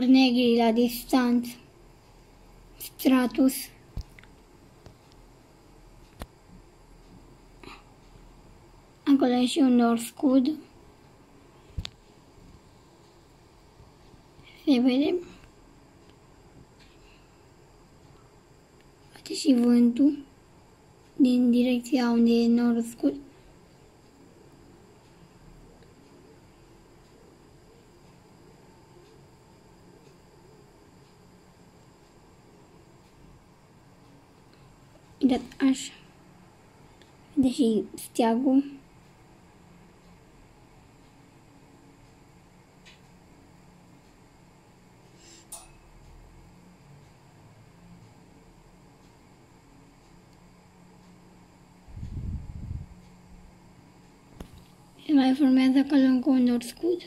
nori negri la distanță. Stratus. Acolo e și un nor scud. Se vede. Poate și vântul din direcția unde e norul scud. Ainda acho. Deixei Tiago. मैं फिर मैं ऐसा कर लूँगा note school